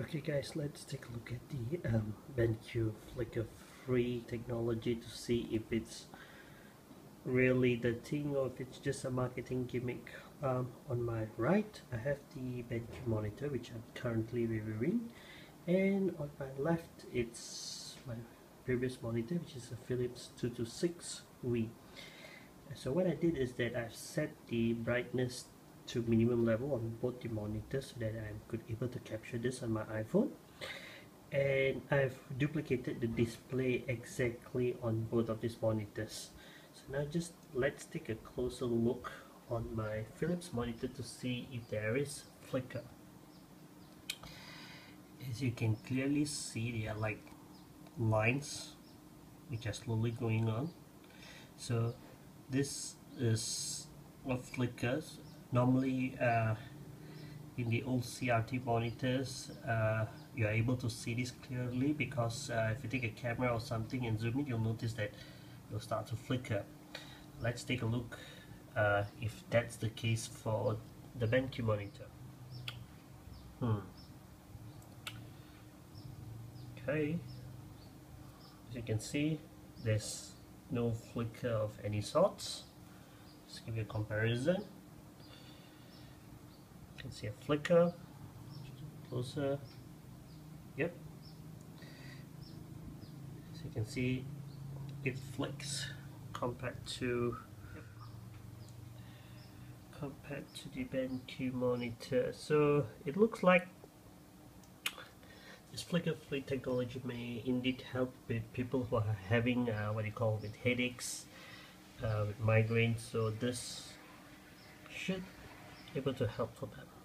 Okay guys, let's take a look at the um, BenQ Flicker free technology to see if it's really the thing or if it's just a marketing gimmick. Um, on my right, I have the BenQ monitor which I'm currently reviewing and on my left it's my previous monitor which is a Philips 226V. So what I did is that I've set the brightness to minimum level on both the monitors so that I could able to capture this on my iPhone. And I've duplicated the display exactly on both of these monitors. So now just let's take a closer look on my Philips monitor to see if there is flicker. As you can clearly see there are like lines which are slowly going on. So this is what flickers normally uh, in the old CRT monitors uh, you are able to see this clearly because uh, if you take a camera or something and zoom in you'll notice that it'll start to flicker. Let's take a look uh, if that's the case for the BenQ monitor. Hmm. Okay. As you can see there's no flicker of any sorts. Let's give you a comparison you can see a flicker. Closer. Yep. As you can see it flicks compared to compared to the BenQ monitor. So it looks like this flicker free technology may indeed help with people who are having uh, what you call with headaches uh, with migraines. So this should able to help for them